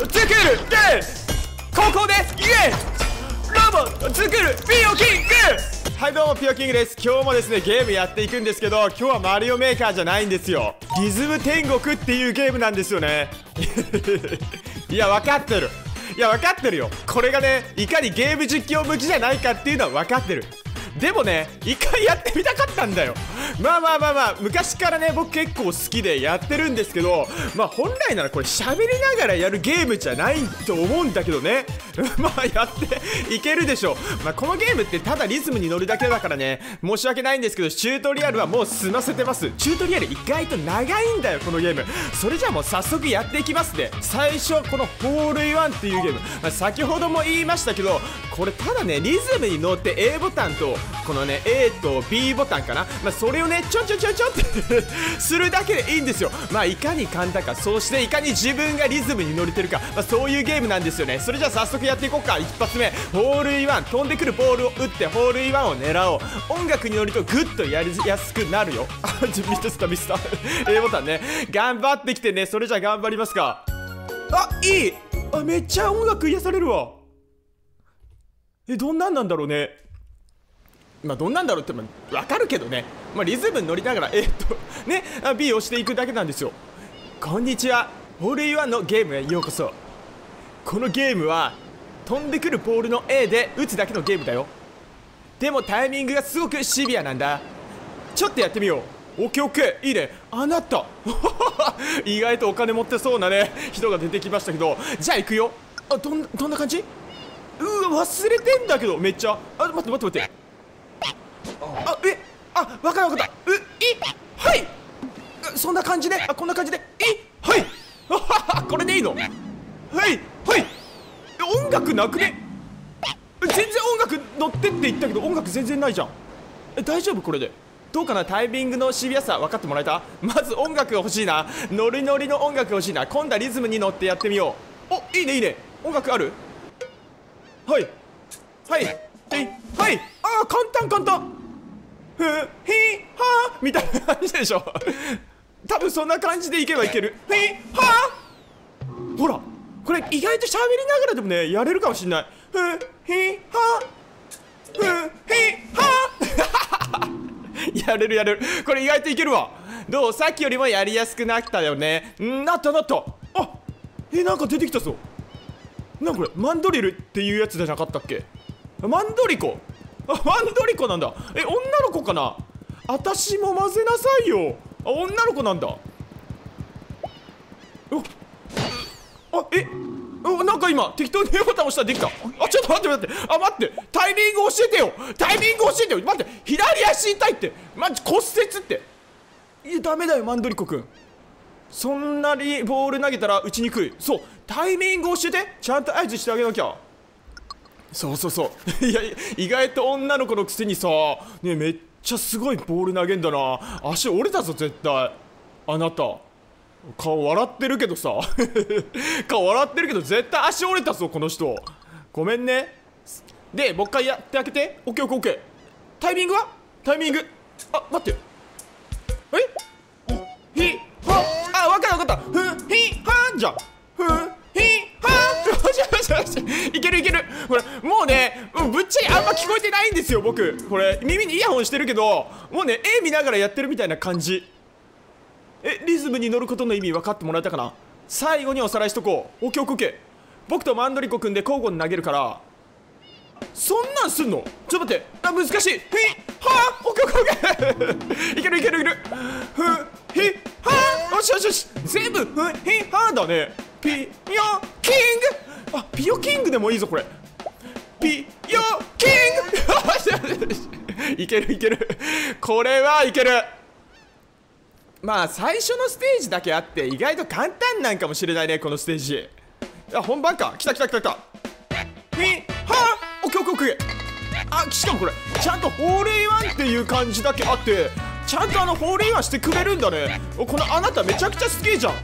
作るでここでイエロボ作るピオキングはいどうもピオキングです今日もですねゲームやっていくんですけど今日はマリオメーカーじゃないんですよリズム天国っていうゲームなんですよねいや分かってるいや分かってるよこれがねいかにゲーム実況向きじゃないかっていうのは分かってるでもね一回やってみたかったんだよ。まあまあまあまあ昔からね僕結構好きでやってるんですけどまあ本来ならこれ喋りながらやるゲームじゃないと思うんだけどね。まあやっていけるでしょう。まあこのゲームってただリズムに乗るだけだからね。申し訳ないんですけどチュートリアルはもう済ませてます。チュートリアル意外と長いんだよこのゲーム。それじゃあもう早速やっていきますね。最初このホールイワンっていうゲーム、まあ、先ほども言いましたけどこれただねリズムに乗って A ボタンとこのね A と B ボタンかな、まあ、それをねちょちょちょちょってするだけでいいんですよ。まあいかに簡単かそしていかに自分がリズムに乗れてるか、まあ、そういうゲームなんですよね。それじゃあ早速やっていこうか。一発目。ホールインワン。飛んでくるボールを打ってホールインワンを狙おう。音楽に乗るとグッとやりやすくなるよ。あミスタミスタ A ボタンね。頑張ってきてね。それじゃあ頑張りますか。あいい。あめっちゃ音楽癒されるわ。えどんなんなんだろうね。まあどんなんだろうって分かるけどね、まあ、リズムに乗りながらえっとね B を押していくだけなんですよ。こんにちは。ホールインワンのゲームへようこそ。このゲームは飛んでくるボールの A で打つだけのゲームだよ。でもタイミングがすごくシビアなんだ。ちょっとやってみよう。オッケーオッケー。いいね。あなた。意外とお金持ってそうなね。人が出てきましたけど。じゃあ行くよ。あどんどんな感じ？うわ忘れてんだけど。めっちゃ。あ待って待って待って。あえあ分かった分かった。ういはい。そんな感じであこんな感じで。いはい。これでいいの？はいはい。音楽なくね？全然音楽乗ってって言ったけど音楽全然ないじゃん。え大丈夫これで？どうかな？タイミングのシビアさ分かってもらえた？まず音楽が欲しいな。ノリノリの音楽欲しいな。今度はリズムに乗ってやってみよう。おいいねいいね。音楽ある？はい。はい。はい。ああ簡単簡単。ふひはみたいな感じでしょ。多分そんな感じでいけばいける。ひは。ほらこれ意外と喋りながらでもねやれるかもしんない。ふひは。ふひは。やれるやれる。これ意外といけるわ。どう？さっきよりもやりやすくなったよね。ん？なったなったあえなんか出てきたぞ。なんこれマンドリルっていうやつじゃなかったっけ？マンドリコあマンドリコなんだ。え女の子かな？私も混ぜなさいよ。あ女の子なんだ。あえおなんか今適当に A ボタン押したらできた。あちょっと待って待って。あ待って。タイミング教えてよ。タイミング教えてよ。待って。左足痛いって。マジ骨折って。いやダメだよマンドリコくんそんなにボール投げたら打ちにくい。そう。タイミング教えて。ちゃんと合図してあげなきゃ。そうそうそう。いや意外と女の子のくせにさねめっちゃすごいボール投げんだな。足折れたぞ絶対。あなた。顔笑ってるけどさ。顔笑ってるけど絶対足折れたぞこの人。ごめんね。でもう一回やってあげて。オッケーオッケーオッケー。タイミングは？タイミング。あ待ってえ？ひは？あ分かった分かった。ふひは？じゃん。ふひ いけるいける。これもうねぶっちゃけあんま聞こえてないんですよ僕。これ耳にイヤホンしてるけどもうね絵見ながらやってるみたいな感じ。えリズムに乗ることの意味分かってもらえたかな？最後におさらいしとこう。オッケーオッケー僕とマンドリコ君で交互に投げるから。そんなんすんの？ちょっと待って。あ難しい。ひはあオッケーオッケーいけるいけるいける。ふひはよしよしよし。全部ふひはだね。ピヨンキング。あピヨキングでもいいぞこれ。ピヨキング。いけるいける。これはいける。まあ最初のステージだけあって意外と簡単なんかもしれないねこのステージ。あ本番か。来た来た来た来た。ピはオッケーオッケーオッケー。あしかもこれちゃんとホールインワンっていう感じだけあってちゃんとあのホールインワンしてくれるんだね。このあなためちゃくちゃ好きじゃん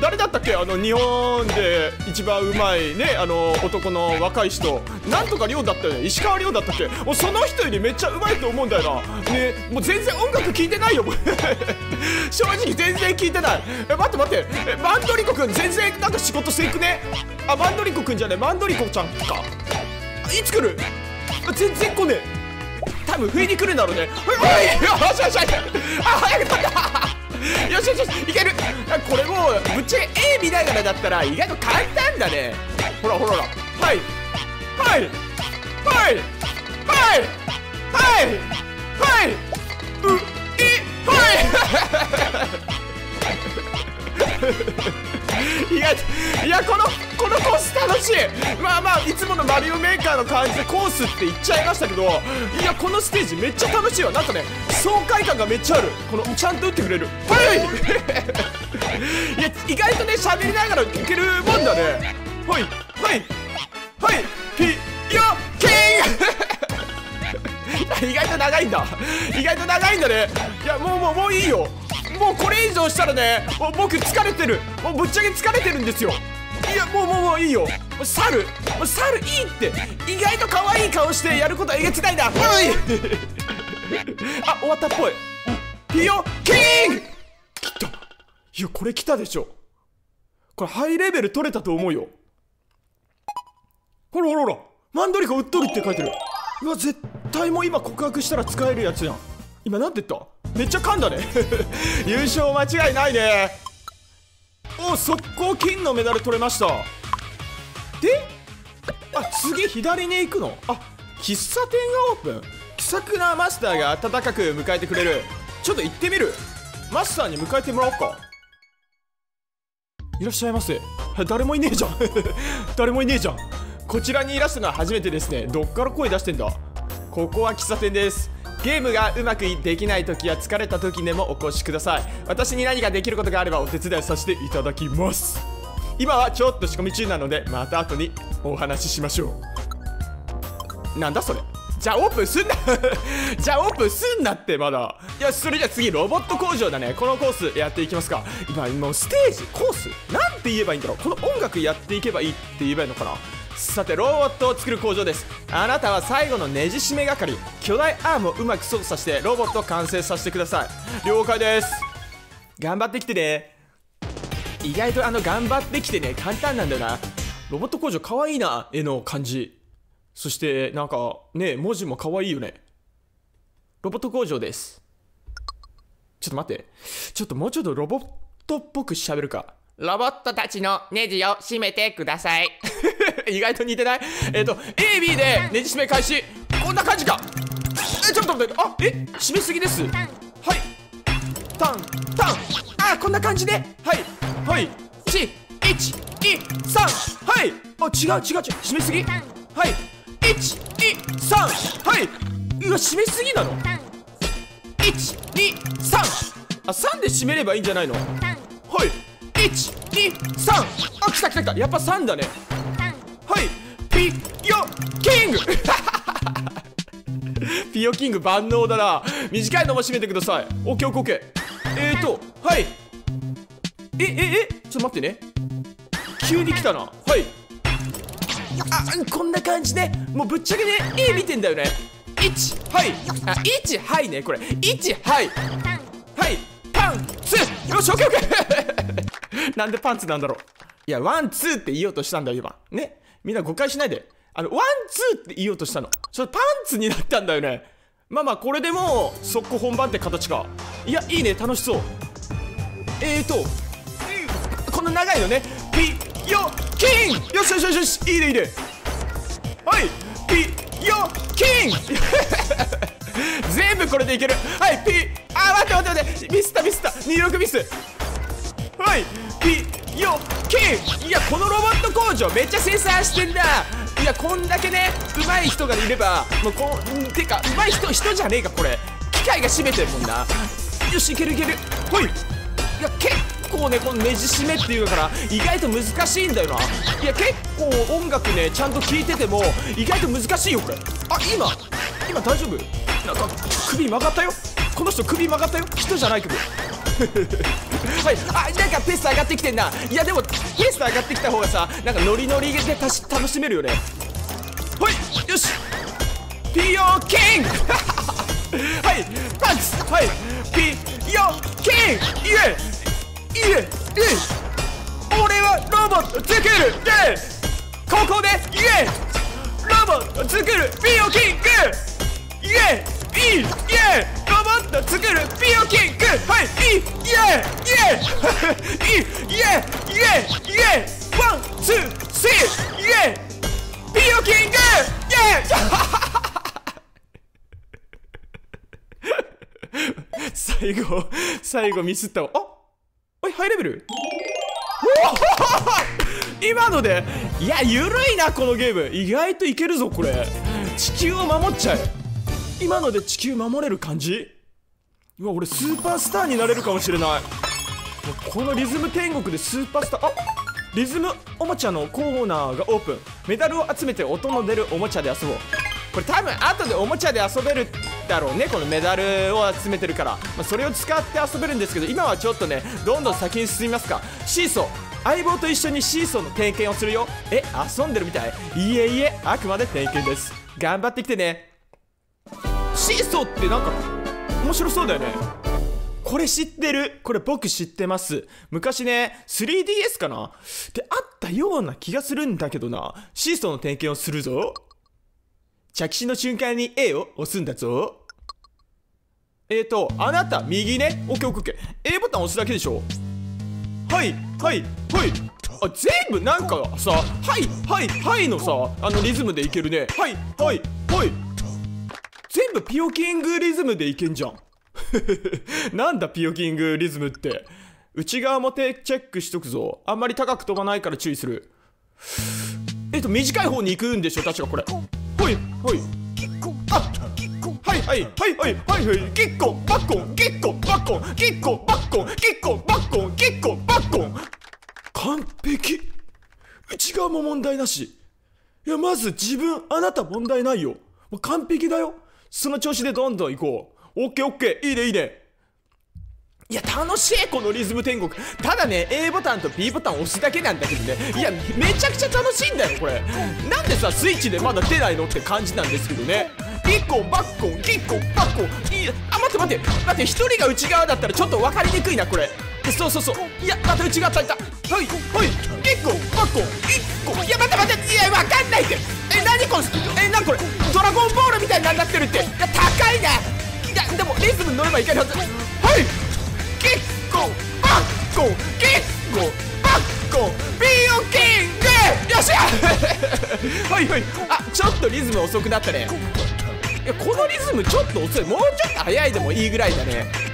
誰だったっけ？あの日本で一番うまいねあの男の若い人。なんとか亮だったよね。石川亮だったっけ？もうその人よりめっちゃうまいと思うんだよな。ねもう全然音楽聴いてないよ。正直全然聴いてない。え待って待って。えマンドリコくん全然なんか仕事せんくね？あマンドリコくんじゃねマンドリコちゃんか。いつ来る？全然来ねえ。多分不意に来るんだろうね。はいよしよしよしあ早く よしよしよしいける。これもうぶっちゃけ絵見ながらだったら意外と簡単だね。ほらほらほら。はい。はい。はい。はい。はい。はい。うい。はい。意外といやこのこのコース楽しい。まあまあいつものマリオメーカーの感じでコースって言っちゃいましたけどいやこのステージめっちゃ楽しいわ。なんかね爽快感がめっちゃある。このちゃんと打ってくれる。はい。いや意外とね喋りながらいけるもんだね。はい。はい。はい。ピヨキン 意外と長いんだ。意外と長いんだね。いやもうもうもういいよ。もうこれ以上したらね僕疲れてる。もうぶっちゃけ疲れてるんですよ。いやもうもうもういいよ。猿。猿いいって。意外と可愛い顔してやることはえげつないんだはい。あ終わったっぽい。ピヨキン来た。いやこれ来たでしょ。これハイレベル取れたと思うよ。ほらほらほら。マンドリコ売っとるって書いてる。うわ絶対もう今告白したら使えるやつやん。今なんて言った？めっちゃ噛んだね。優勝間違いないね。お速攻金のメダル取れました。であ次左に行くの？あ喫茶店がオープン。気さくなマスターが温かく迎えてくれる。ちょっと行ってみる。マスターに迎えてもらおうか。いらっしゃいませ。誰もいねえじゃん。誰もいねえじゃん。こちらにいらしたのは初めてですね。どっから声出してんだ？ここは喫茶店です。ゲームがうまくできない時や疲れた時でもお越しください。私に何かできることがあればお手伝いさせていただきます。今はちょっと仕込み中なのでまた後にお話ししましょう。なんだそれ？じゃあオープンすんな。じゃあオープンすんなってまだ。いやそれじゃあ次ロボット工場だね。このコースやっていきますか。今もうステージコース？なんて言えばいいんだろう。この音楽やっていけばいいって言えばいいのかな。さてロボットを作る工場です。あなたは最後のねじ締め係。巨大アームをうまく操作してロボットを完成させてください。了解です。頑張ってきてね。意外とあの頑張ってきてね。簡単なんだよな。ロボット工場かわいいな絵の感じ。そしてなんかね文字もかわいいよね。ロボット工場です。ちょっと待って。ちょっともうちょっとロボットっぽく喋るか。ロボットたちのネジを締めてください。意外と似てない？えっ、と AB でネジ締め開始。こんな感じか。えちょっと待って。あえ締めすぎです。はい。タンタン。あこんな感じではい。はい。1123はい。あ違う違う違う。締めすぎ？はい。123はい。うわ締めすぎなの？123あ3で締めればいいんじゃないの？はい。123あ来た来た来た。やっぱ3だね。いピヨキング。ピヨキング万能だな。短いのも締めてください。オッケーオッケーオッケー。えーとはい。えええちょっと待ってね。急に来たな。はい。あこんな感じね。もうぶっちゃけね絵見てんだよね。1はい。あ1はいねこれ。1はい。はい。パンツ。よしオッケーオッケー。なんでパンツなんだろう。いやワンツーって言おうとしたんだよ今。ね。みんな誤解しないで。あのワンツーって言おうとしたの。それパンツになったんだよね。まあまあこれでもう速攻本番って形か。いやいいね。楽しそう。えーとこの長いのね。ピヨキンよしよしよしよし。いいねいいね。はい。ピヨキン全部これでいける。はい。ピあ待って待って待って。ミスったミスった。26ミス。はい。ピヨキンいやこのロボット工場めっちゃ生産してんだ。いやこんだけね上手い人がいればもうこんてか上手い人人じゃねえかこれ。機械が占めてるもんな。よしいけるいける。ほい。いや結構ねこのねじ締めっていうから意外と難しいんだよな。いや結構音楽ねちゃんと聴いてても意外と難しいよこれ。あ今今大丈夫？なんか首曲がったよ。この人首曲がったよ。人じゃないけど。はい。あなんかペース上がってきてんな。いやでもペース上がってきた方がさなんかノリノリでたし楽しめるよね。はい。よし。ピヨキングはい。パンツ。はい。ピヨキングいえいえいえ俺ボット作る。ゲー。ここで。イエロボット作る。ビオキングイエイイエロボット作るビオキングはいイイエイエイイエイエイエワンツースリーイエビオキングイエ最後最後ミスったわあおいハイレベル今のでいやゆるいなこのゲーム意外といけるぞこれ地球を守っちゃえ今ので地球守れる感じうわ俺スーパースターになれるかもしれない。このリズム天国でスーパースターあリズムおもちゃのコーナーがオープン。メダルを集めて音の出るおもちゃで遊ぼう。これ多分後でおもちゃで遊べるだろうねこのメダルを集めてるから、まあ、それを使って遊べるんですけど今はちょっとねどんどん先に進みますか。シーソー相棒と一緒にシーソーの点検をするよ。え遊んでるみたい。いえいえあくまで点検です。頑張ってきてね。シーソーってなんか面白そうだよね。これ知ってる？これ僕知ってます。昔ね 3DS かな？であったような気がするんだけどな。シーソーの点検をするぞ。着信の瞬間に A を押すんだぞ。えーとあなた右ねオッケーオッケーオッケー A ボタン押すだけでしょ。はいはいはい。あ全部なんかさはいはいはいのさあのリズムでいけるね。はいはいはい。全部ピオキングリズムでいけんじゃん。なんだピオキングリズムって。内側も手チェックしとくぞ。あんまり高く飛ばないから注意する。えっと短い方に行くんでしょ確かこれ。はいはい。はいはいはいはいはいはい。キッコバッコン。キッコバッコン。キッコバッコン。キッコバッコン。キッコバッコン。完璧。内側も問題なし。いやまず自分あなた問題ないよ。もう完璧だよ。その調子でどんどん行こう。オッケーオッケー。いいねいいね。いや楽しいこのリズム天国。ただね A ボタンと B ボタン押すだけなんだけどね。いやめちゃくちゃ楽しいんだよこれ。なんでさスイッチでまだ出ないのって感じなんですけどね。キッコバッコンキッコバッコンいやあ待って待って。待って一人が内側だったらちょっと分かりにくいなこれ。そうそうそう。いやまた内側たいた。はいはい。キッコバッコン1個。いや待って待って。いや分かんないって。え何これえ何これ？ドラゴンボールみたいになってるって。いや高いな。いやでもリズムに乗ればいけるはず。はい。キッコバッコンキッコバッコビオキングよっしゃ。はいはい。あちょっとリズム遅くなったね。いやこのリズムちょっと遅い。もうちょっと早いでもいいぐらいだね。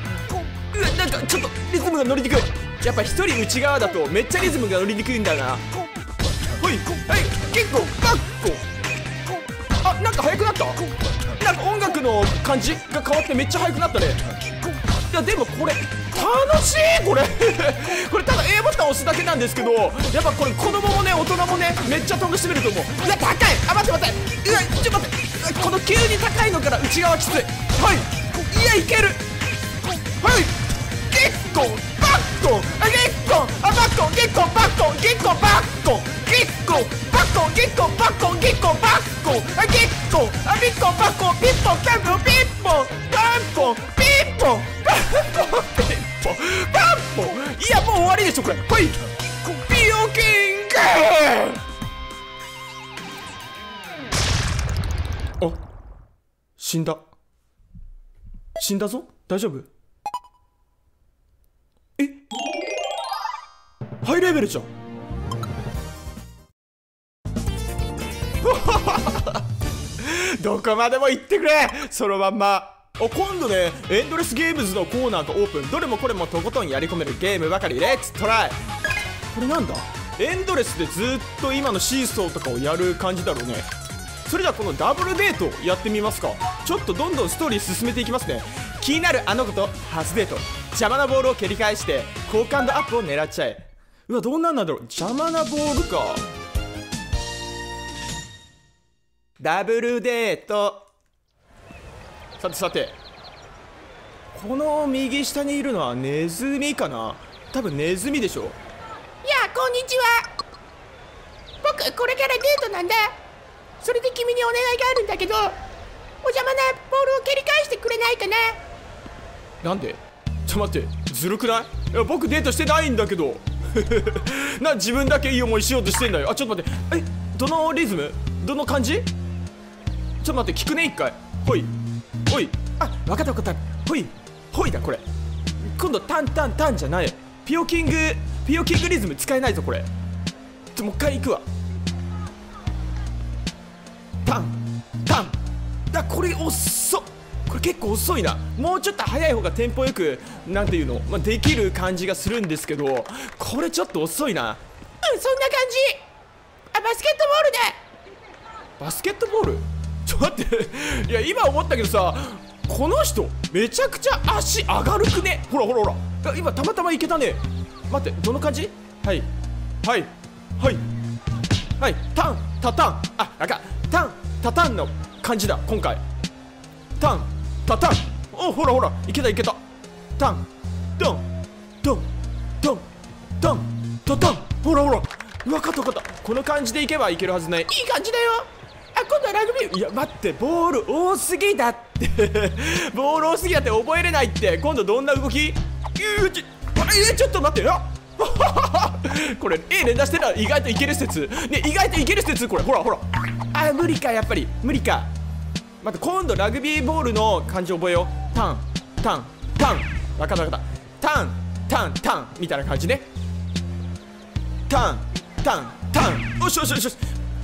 うわなんかちょっとリズムが乗りにくい。やっぱ一人内側だとめっちゃリズムが乗りにくいんだよな。はい。はい。結構。バッコあなんか速くなった？なんか音楽の感じが変わってめっちゃ速くなったね。いやでもこれ楽しい？これ。これただ A ボタン押すだけなんですけどやっぱこれ子供もね大人もねめっちゃ楽しめると思う。いや高い。あ待って待って。うわちょっと待って。この急に高いのから内側きつい。はい。いやいける。はい。結構バッコンあ結構あバッコン結構バッコン結構バッコン結構バッコン結構バッコン結構バッコンあ結構あピッコンバッコピッポンパンポンピッポンパンポンピッポンパンポンピッポンパンポいやもう終わりでしょこれはいビオキング死んだ。死んだぞ。大丈夫？え？ハイレベルじゃん。どこまでも行ってくれ。そのまんま。お今度ねエンドレスゲームズのコーナーがオープン。どれもこれもとことんやり込めるゲームばかり。レッツトライこれなんだ？エンドレスでずっと今のシーソーとかをやる感じだろうね。それではこのダブルデートやってみますか。ちょっとどんどんストーリー進めていきますね。気になるあの子と初デート。邪魔なボールを蹴り返して好感度アップを狙っちゃえ。うわどんなんなんだろう。邪魔なボールか。ダブルデート。さてさて。この右下にいるのはネズミかな？多分ネズミでしょ。やあこんにちは。僕これからデートなんだ。それで君にお願いがあるんだけどお邪魔なボールを蹴り返してくれないかな？なんで？ちょ待ってずるくない？いや僕デートしてないんだけど。な自分だけいい思いしようとしてんだよ。あちょっと待って。えどのリズム？どの感じ？ちょっと待って聞くね一回。ほい。ほい。あ分かった分かった。ほい。ほいだこれ。今度タンタンタンじゃない。ピオキングピオキングリズム使えないぞこれ。ちょもう一回行くわ。タンタン。だこれ遅っこれ結構遅いな。もうちょっと早い方がテンポよくなんていうの、まあ、できる感じがするんですけどこれちょっと遅いな。うんそんな感じ。あバスケットボールで。バスケットボール？ちょっと待って。いや今思ったけどさこの人めちゃくちゃ足上がるくね？ほらほらほら。あ今たまたまいけたね。待ってどの感じ？はい。はい。はい。はい。タンタタン。あなんかタンタタンの感じだ今回。タンタタンおほらほら。いけたいけた。タンドンドンドンドンタタンほらほら。分かった分かった。この感じでいけばいけるはずねい。い感じだよ。あ今度はラグビー。いや待って。ボール多すぎだって。ボール多すぎだって。覚えれないって。今度どんな動き？うちえちょっと待って。よ これ A 連打してたら意外といける説。ね意外といける説。これほらほら。あ無理かやっぱり。無理か。待って今度ラグビーボールの感じ覚えよう。タンタンタン。分かった分かった。タンタンタン。みたいな感じね。タンタンタン。よしよしよしよし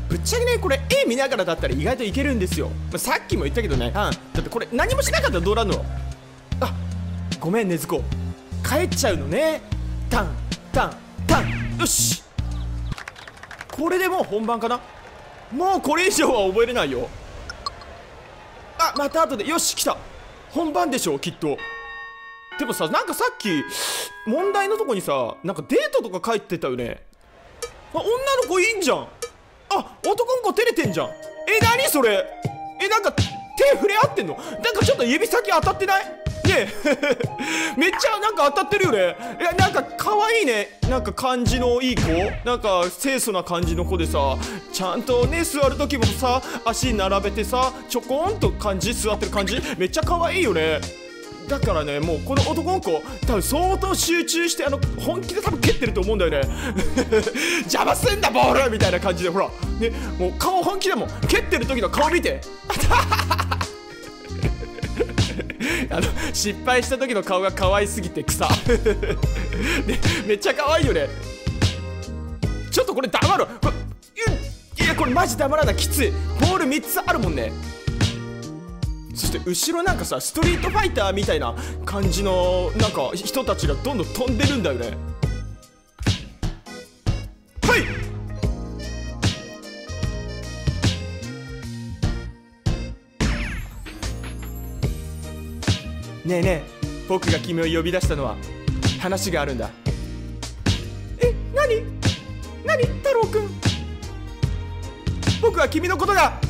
ぶっちゃけねこれ絵見ながらだったら意外といけるんですよ、まあ、さっきも言ったけどね、うん、だってこれ何もしなかったらどうなるの？あごめんねずこ帰っちゃうのね。タンタンタン。よし。これでもう本番かな？もうこれ以上は覚えれないよ。また後で。よし来た。本番でしょきっと。でもさなんかさっき問題のとこにさなんかデートとか書いてたよね。あ女の子いいんじゃん。あ男の子照れてんじゃん。え何それ？えなんか手触れ合ってんの？なんかちょっと指先当たってない？ねえ。めっちゃなんか当たってるよね。いやなんか可愛いね。なんか感じのいい子。なんか清楚な感じの子でさちゃんとね座る時もさ足並べてさちょこんと感じ座ってる感じ。めっちゃ可愛いよね。だからねもうこの男の子多分相当集中してあの本気で多分蹴ってると思うんだよね。邪魔すんだボールみたいな感じでほら。ねもう顔本気でも蹴ってる時の顔見て。あの失敗した時の顔が可愛すぎて草。ねめっちゃ可愛いよね。ちょっとこれ黙るこれいやこれマジ黙らないきつい。ボール3つあるもんね。そして後ろなんかさストリートファイターみたいな感じのなんか人たちがどんどん飛んでるんだよね。ねえねえ僕が君を呼び出したのは話があるんだ。え何？何？太郎くん。僕は君のことが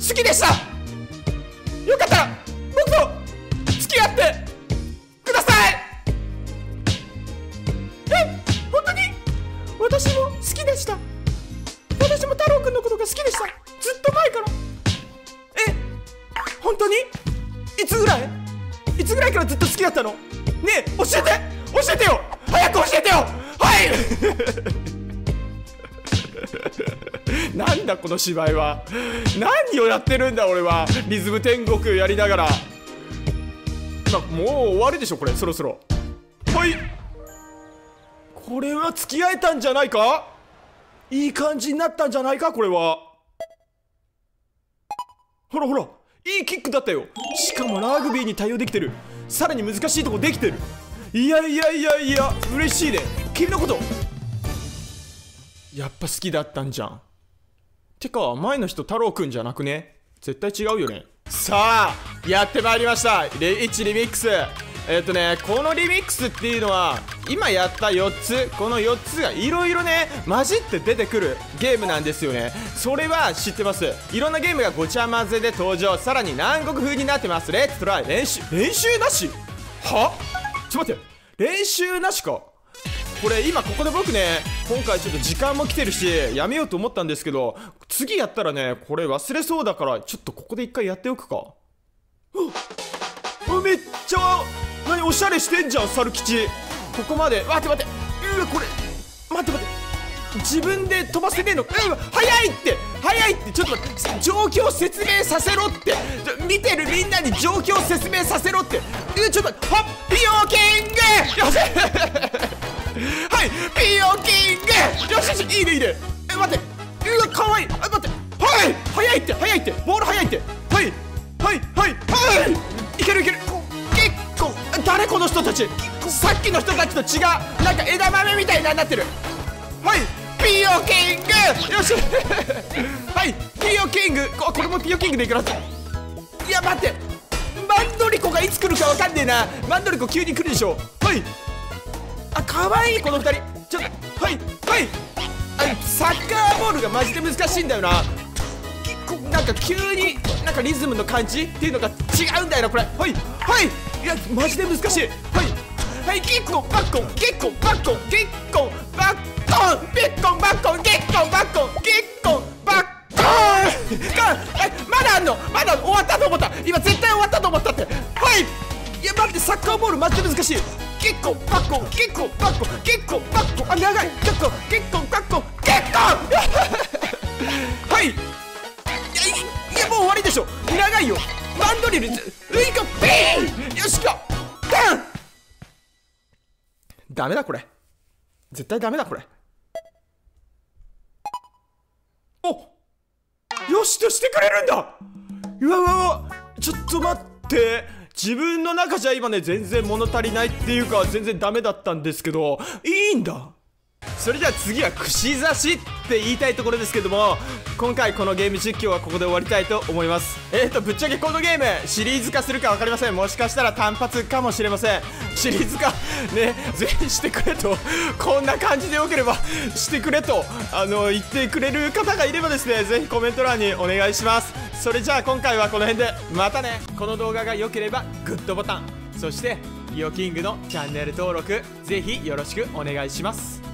好きでした。よかったらったの？ねえ教えて！教えてよ！早く教えてよ！はい！なんだこの芝居は？何をやってるんだ俺は？リズム天国やりながら。まもう終わるでしょこれ。そろそろ。はい！これは付き合えたんじゃないか？いい感じになったんじゃないか？これは。ほらほらいいキックだったよ。しかもラグビーに対応できてる。さらに難しいとこできてる。いやいやいやいや嬉しいね。君のこと。やっぱ好きだったんじゃん。てか前の人太郎くんじゃなくね？絶対違うよね。さあやってまいりました。レイチリミックス。えっ、とねこのリミックスっていうのは今やった4つこの4つがいろいろね混じって出てくるゲームなんですよね。それは知ってます。いろんなゲームがごちゃ混ぜで登場さらに南国風になってます。レッツトライ練習練習なし？は？ちょっと待って練習なしか？これ今ここで僕ね今回ちょっと時間も来てるしやめようと思ったんですけど次やったらねこれ忘れそうだからちょっとここで一回やっておくか。あめっちゃ何おしゃれしてんじゃん猿吉。ここまで。待って待って。俺これ。待って待って。自分で飛ばせねえの。うん早いって。早いって。ちょっと待って。状況説明させろって。見てるみんなに状況説明させろって。うんちょっと待って。はっピオキング。よし。はい。ピオキング。よしよしいいねいいね。え待って。うわかわいい。あ待って。はい。早いって。早いって。ボール早いって。はい。はい。はい。はい。いけるいける。結構誰この人たち？さっきの人たちと違う。なんか枝豆みたいになってる。はい。ピオキングよし。はい。ピオキングこれもピオキングでいくなっていや待って。マンドリコがいつ来るかわかんねえな。マンドリコ急に来るでしょ。はい。あ可愛いこの二人。ちょっとはい。はい。あサッカーボールがマジで難しいんだよな。なんか急になんかリズムの感じっていうのが違うんだよなこれ。はい。はい。いやマジで難しい。はい。はい。ゲッコンバッコン。ゲッコンバッコン。ゲッコンバッコン。ビッコンバッコン。ゲッコンバッコン。ゲッコンバッコン。えまだあんの？まだ終わったと思った。今絶対終わったと思ったって。はい。いや待ってサッカーボールマジで難しい。ゲッコンバッコン。ゲッコンバッコン。ゲッコンバッコン。あ長い。ゲッコンゲッコンマンドリルウイカピーよしかダン！ダメだこれ。絶対ダメだこれ。およしとしてくれるんだ！うわうわうわ。ちょっと待って。自分の中じゃ今ね全然物足りないっていうか全然ダメだったんですけどいいんだ。それじゃあ次は串刺しって言いたいところですけども今回このゲーム実況はここで終わりたいと思います。えーとぶっちゃけこのゲームシリーズ化するか分かりません。もしかしたら単発かもしれません。シリーズ化ねぜひしてくれとこんな感じでよければしてくれとあの言ってくれる方がいればですねぜひコメント欄にお願いします。それじゃあ今回はこの辺でまたね。この動画が良ければグッドボタン。そしてリオキングのチャンネル登録ぜひよろしくお願いします。